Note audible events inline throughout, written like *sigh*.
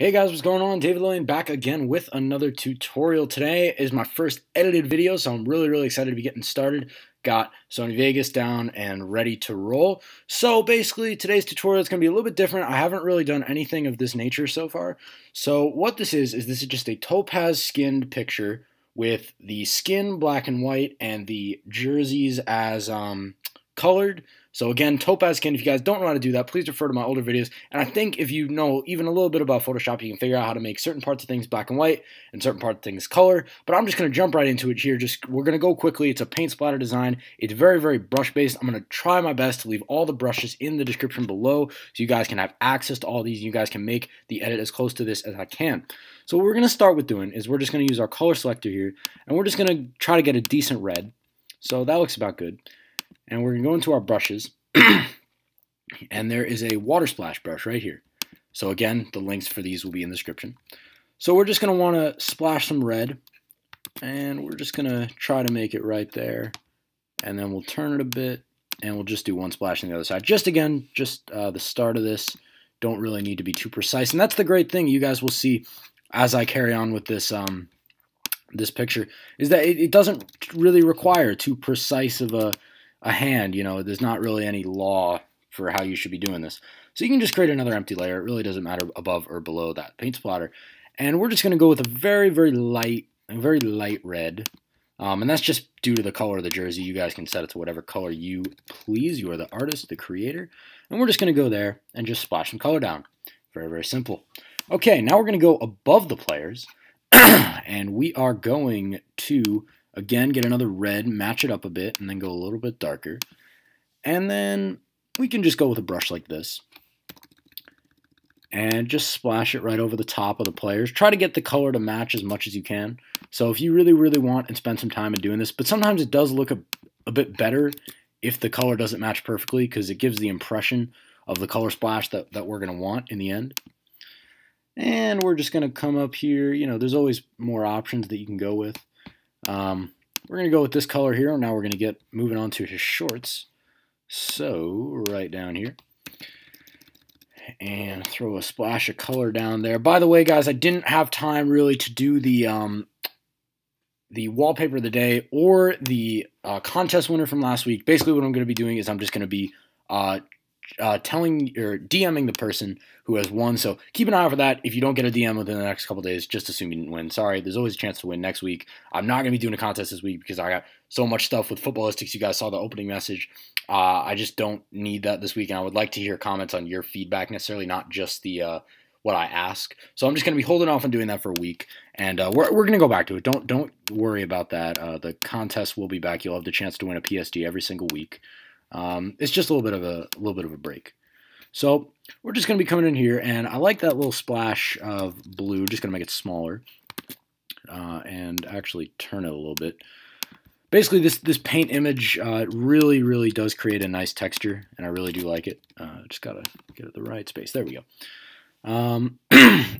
Hey guys, what's going on? David Lilian back again with another tutorial. Today is my first edited video, so I'm really, really excited to be getting started. Got Sony Vegas down and ready to roll. So basically, today's tutorial is going to be a little bit different. I haven't really done anything of this nature so far. So what this is, is this is just a topaz skinned picture with the skin black and white and the jerseys as um, colored. So again, topaz skin, if you guys don't know how to do that, please refer to my older videos. And I think if you know even a little bit about Photoshop, you can figure out how to make certain parts of things black and white and certain parts of things color. But I'm just going to jump right into it here. Just We're going to go quickly. It's a paint splatter design. It's very, very brush based. I'm going to try my best to leave all the brushes in the description below so you guys can have access to all these. You guys can make the edit as close to this as I can. So what we're going to start with doing is we're just going to use our color selector here. And we're just going to try to get a decent red. So that looks about good. And we're going to go into our brushes. *clears throat* and there is a water splash brush right here. So again, the links for these will be in the description. So we're just going to want to splash some red, and we're just going to try to make it right there. And then we'll turn it a bit, and we'll just do one splash on the other side. Just again, just uh, the start of this. Don't really need to be too precise. And that's the great thing you guys will see as I carry on with this um, this picture, is that it, it doesn't really require too precise of a, a hand. You know, there's not really any law for how you should be doing this. So you can just create another empty layer. It really doesn't matter above or below that paint splatter. And we're just going to go with a very, very light, a very light red. Um, and that's just due to the color of the jersey. You guys can set it to whatever color you please. You are the artist, the creator. And we're just going to go there and just splash some color down. Very, very simple. Okay, now we're going to go above the players. *clears throat* and we are going to, again, get another red, match it up a bit, and then go a little bit darker. And then we can just go with a brush like this and just splash it right over the top of the players. Try to get the color to match as much as you can. So if you really, really want and spend some time in doing this, but sometimes it does look a, a bit better if the color doesn't match perfectly because it gives the impression of the color splash that, that we're going to want in the end. And we're just going to come up here. You know, there's always more options that you can go with. Um, we're going to go with this color here. Now we're going to get moving on to his shorts. So, right down here. And throw a splash of color down there. By the way, guys, I didn't have time really to do the um, the wallpaper of the day or the uh, contest winner from last week. Basically, what I'm going to be doing is I'm just going to be uh, uh, telling or DMing the person who has won. So keep an eye out for that. If you don't get a DM within the next couple days, just assume you didn't win. Sorry, there's always a chance to win next week. I'm not going to be doing a contest this week because I got so much stuff with footballistics. You guys saw the opening message. Uh, I just don't need that this week, and I would like to hear comments on your feedback necessarily, not just the uh, what I ask. So I'm just going to be holding off on doing that for a week, and uh, we're, we're going to go back to it. Don't don't worry about that. Uh, the contest will be back. You'll have the chance to win a PSD every single week. Um, it's just a little bit of a, a little bit of a break. So we're just going to be coming in here, and I like that little splash of blue. Just going to make it smaller uh, and actually turn it a little bit. Basically, this, this paint image uh, really, really does create a nice texture, and I really do like it. Uh, just got to get it the right space. There we go. Um, *clears throat*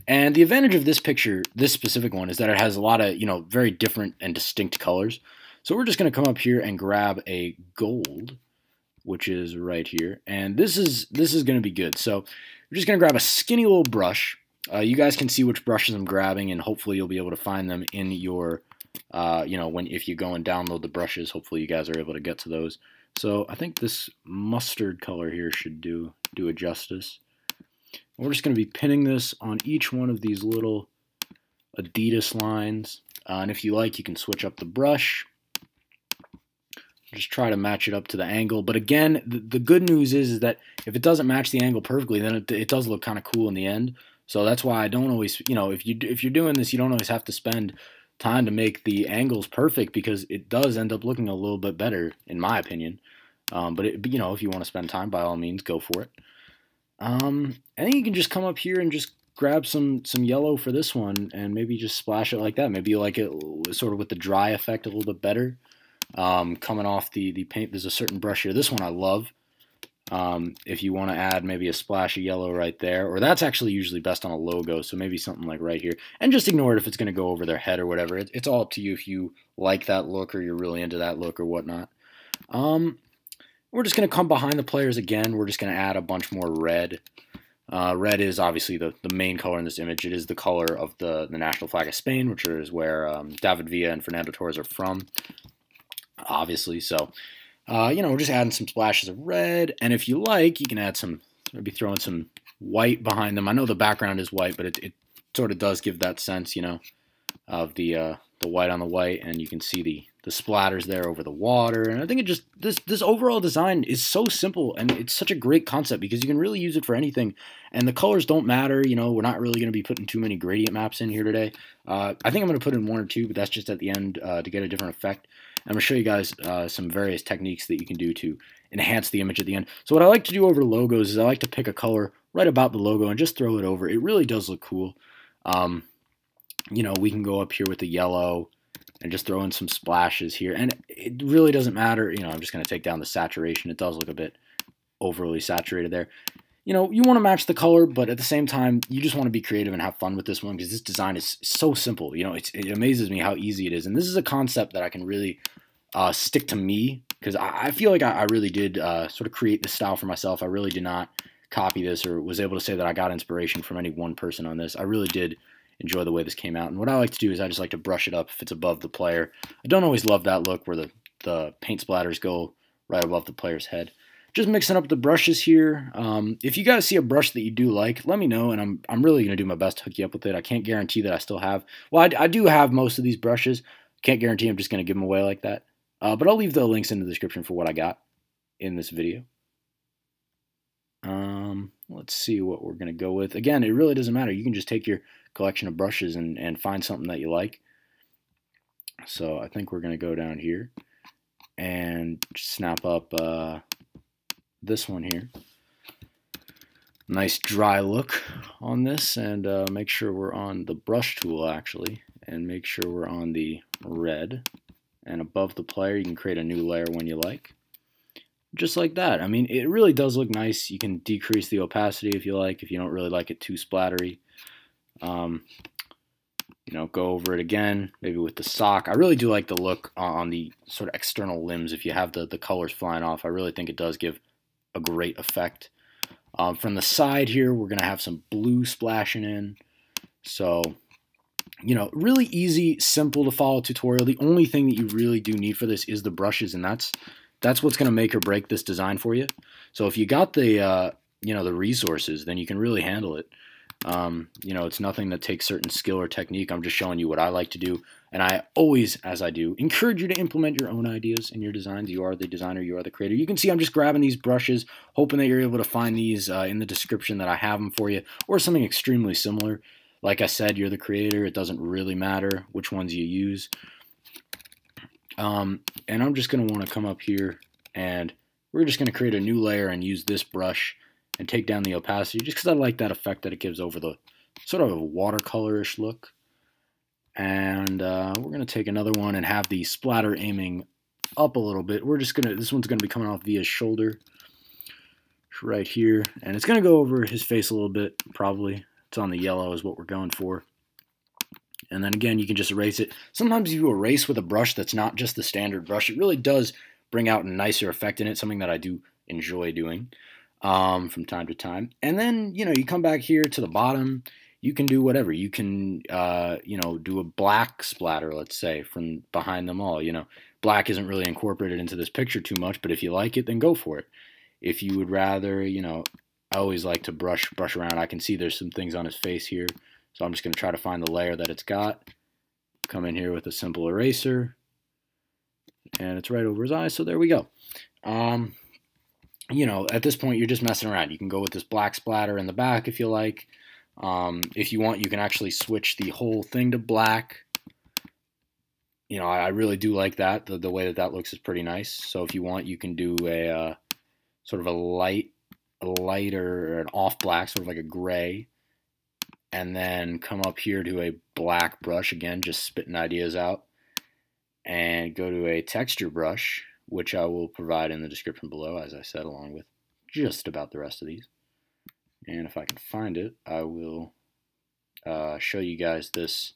and the advantage of this picture, this specific one, is that it has a lot of, you know, very different and distinct colors. So we're just going to come up here and grab a gold which is right here. And this is this is going to be good. So we're just going to grab a skinny little brush. Uh, you guys can see which brushes I'm grabbing, and hopefully you'll be able to find them in your, uh, you know, when if you go and download the brushes. Hopefully you guys are able to get to those. So I think this mustard color here should do do a justice. We're just going to be pinning this on each one of these little Adidas lines. Uh, and if you like, you can switch up the brush just try to match it up to the angle. But again, the, the good news is, is that if it doesn't match the angle perfectly, then it, it does look kind of cool in the end. So that's why I don't always, you know, if you if you're doing this, you don't always have to spend time to make the angles perfect because it does end up looking a little bit better, in my opinion. Um, but it, you know, if you want to spend time, by all means, go for it. Um, and then you can just come up here and just grab some some yellow for this one, and maybe just splash it like that. Maybe you like it sort of with the dry effect a little bit better um, coming off the, the paint. There's a certain brush here. This one I love. Um, if you want to add maybe a splash of yellow right there, or that's actually usually best on a logo, so maybe something like right here. And just ignore it if it's going to go over their head or whatever. It, it's all up to you if you like that look or you're really into that look or whatnot. Um, we're just going to come behind the players again. We're just going to add a bunch more red. Uh, red is obviously the, the main color in this image. It is the color of the, the national flag of Spain, which is where um, David Villa and Fernando Torres are from, obviously. So, uh, you know, we're just adding some splashes of red. And if you like, you can add some, maybe throwing some white behind them. I know the background is white, but it, it sort of does give that sense, you know, of the uh, the white on the white, and you can see the the splatters there over the water. And I think it just this this overall design is so simple and it's such a great concept because you can really use it for anything. And the colors don't matter. You know, we're not really going to be putting too many gradient maps in here today. Uh, I think I'm going to put in one or two, but that's just at the end uh, to get a different effect. I'm going to show you guys uh, some various techniques that you can do to enhance the image at the end. So what I like to do over logos is I like to pick a color right about the logo and just throw it over. It really does look cool. Um, you know, we can go up here with the yellow and just throw in some splashes here. And it really doesn't matter. You know, I'm just going to take down the saturation. It does look a bit overly saturated there. You know, you want to match the color, but at the same time, you just want to be creative and have fun with this one because this design is so simple. You know, it amazes me how easy it is. And this is a concept that I can really uh, stick to me because I, I, feel like I, I really did uh, sort of create this style for myself. I really did not copy this or was able to say that I got inspiration from any one person on this. I really did enjoy the way this came out. And what I like to do is I just like to brush it up if it's above the player. I don't always love that look where the, the paint splatters go right above the player's head. Just mixing up the brushes here. Um, if you guys see a brush that you do like, let me know, and I'm, I'm really going to do my best to hook you up with it. I can't guarantee that I still have. Well, I, I do have most of these brushes. Can't guarantee I'm just going to give them away like that. Uh, but I'll leave the links in the description for what I got in this video. Um, let's see what we're going to go with. Again, it really doesn't matter. You can just take your collection of brushes and, and find something that you like. So I think we're going to go down here and snap up uh, this one here. Nice dry look on this and uh, make sure we're on the brush tool actually and make sure we're on the red and above the player you can create a new layer when you like just like that. I mean, it really does look nice. You can decrease the opacity if you like, if you don't really like it too splattery. Um, you know, go over it again, maybe with the sock. I really do like the look on the sort of external limbs if you have the, the colors flying off. I really think it does give a great effect. Um, from the side here, we're going to have some blue splashing in. So, you know, really easy, simple to follow tutorial. The only thing that you really do need for this is the brushes, and that's that's what's going to make or break this design for you. So if you got the uh, you know the resources, then you can really handle it. Um, you know, it's nothing that takes certain skill or technique. I'm just showing you what I like to do, and I always, as I do, encourage you to implement your own ideas in your designs. You are the designer, you are the creator. You can see I'm just grabbing these brushes, hoping that you're able to find these uh, in the description that I have them for you, or something extremely similar. Like I said, you're the creator. It doesn't really matter which ones you use. Um, and I'm just going to want to come up here and we're just going to create a new layer and use this brush and take down the opacity just because I like that effect that it gives over the sort of a watercolorish look. And uh, we're going to take another one and have the splatter aiming up a little bit. We're just going to, this one's going to be coming off via shoulder right here. And it's going to go over his face a little bit, probably. It's on the yellow is what we're going for. And then again, you can just erase it. Sometimes you erase with a brush that's not just the standard brush. It really does bring out a nicer effect in it, something that I do enjoy doing um, from time to time. And then, you know, you come back here to the bottom. You can do whatever. You can, uh, you know, do a black splatter, let's say, from behind them all. You know, black isn't really incorporated into this picture too much, but if you like it, then go for it. If you would rather, you know, I always like to brush brush around. I can see there's some things on his face here. So I'm just going to try to find the layer that it's got. Come in here with a simple eraser. And it's right over his eyes, so there we go. Um, you know, at this point, you're just messing around. You can go with this black splatter in the back if you like. Um, if you want, you can actually switch the whole thing to black. You know, I, I really do like that. The, the way that that looks is pretty nice. So if you want, you can do a uh, sort of a light, a lighter, an off black, sort of like a gray and then come up here to a black brush again just spitting ideas out and go to a texture brush which I will provide in the description below as I said along with just about the rest of these and if I can find it I will uh, show you guys this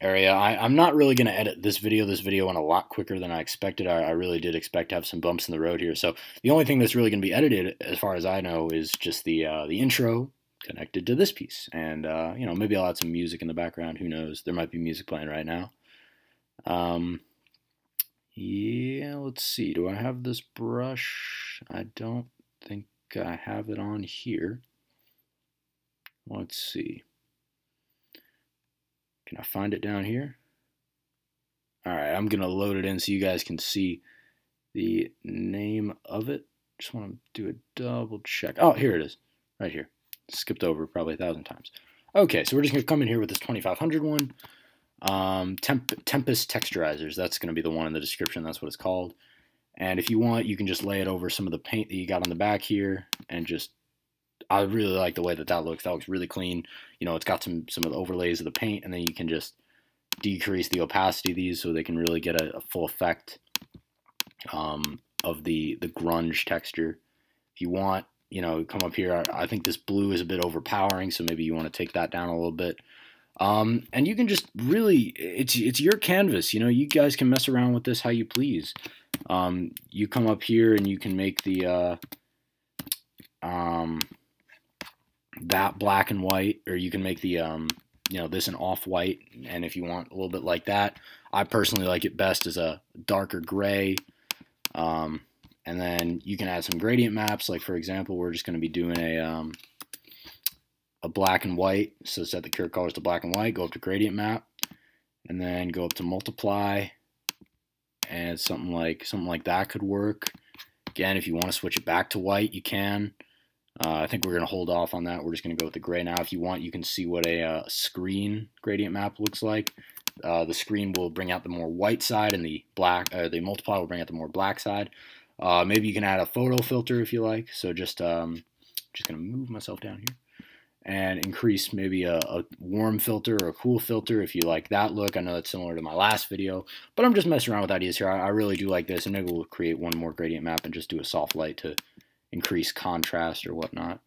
area I, am not really going to edit this video this video went a lot quicker than I expected I, I really did expect to have some bumps in the road here so the only thing that's really going to be edited as far as I know is just the uh, the intro connected to this piece. And, uh, you know, maybe I'll add some music in the background. Who knows? There might be music playing right now. Um, yeah, let's see. Do I have this brush? I don't I have it on here. Let's see. Can I find it down here? All right, I'm going to load it in so you guys can see the name of it. Just want to do a double check. Oh, here it is, right here. Skipped over probably a thousand times. Okay, so we're just going to come in here with this 2500 one. Um, Temp Tempest Texturizers, that's going to be the one in the description. That's what it's called. And if you want, you can just lay it over some of the paint that you got on the back here and just, I really like the way that that looks. That looks really clean. You know, it's got some, some of the overlays of the paint and then you can just decrease the opacity of these so they can really get a, a full effect um, of the, the grunge texture. If you want, you know, come up here. I, I think this blue is a bit overpowering, so maybe you want to take that down a little bit. Um, and you can just really, it's it's your canvas. You know, you guys can mess around with this how you please. Um, you come up here and you can make the uh, um, that black and white, or you can make the um, you know this an off white. And if you want a little bit like that, I personally like it best as a darker gray. Um, and then you can add some gradient maps. Like for example, we're just going to be doing a um, a black and white. So set the cure colors to black and white, go up to gradient map, and then go up to multiply. And something like something like that could work. Again, if you want to switch it back to white, you can. Uh, I think we're going to hold off on that. We're just going to go with the gray now. If you want, you can see what a uh, screen gradient map looks like. Uh, the screen will bring out the more white side, and the black, uh, the multiply will bring out the more black side. Uh, maybe you can add a photo filter if you like. So just um, just going to move myself down here and increase maybe a, a, warm filter or a cool filter if you like that look. I know that's similar to my last video, but I'm just messing around with ideas here. I, I really do like this, and maybe we'll create one more gradient map and just do a soft light to increase contrast or whatnot.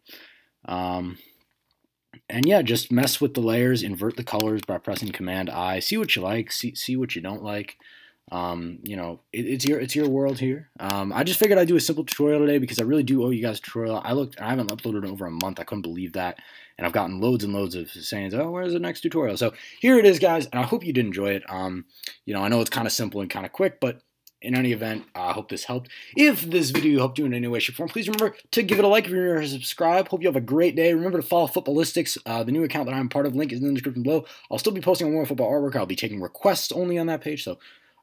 Um, and yeah, just mess with the layers, invert the colors by pressing Command I. See what you like, see, see what you don't like. Um, you know, it, it's your it's your world here. Um, I just figured I'd do a simple tutorial today because I really do owe you guys a tutorial. I looked, I haven't uploaded in over a month. I couldn't believe that, and I've gotten loads and loads of sayings. Oh, where's the next tutorial? So here it is, guys, and I hope you did enjoy it. Um, you know, I know it's kind of simple and kind of quick, but in any event, I hope this helped. If this video helped you in any way, shape, or form, please remember to give it a like if you're new to subscribe. Hope you have a great day. Remember to follow Footballistics, uh, the new account that I'm part of. Link is in the description below. I'll still be posting more football artwork. I'll be taking requests only on that page, so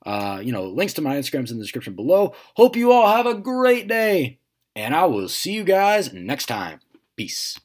uh, you know, links to my Instagrams in the description below. Hope you all have a great day, and I will see you guys next time. Peace.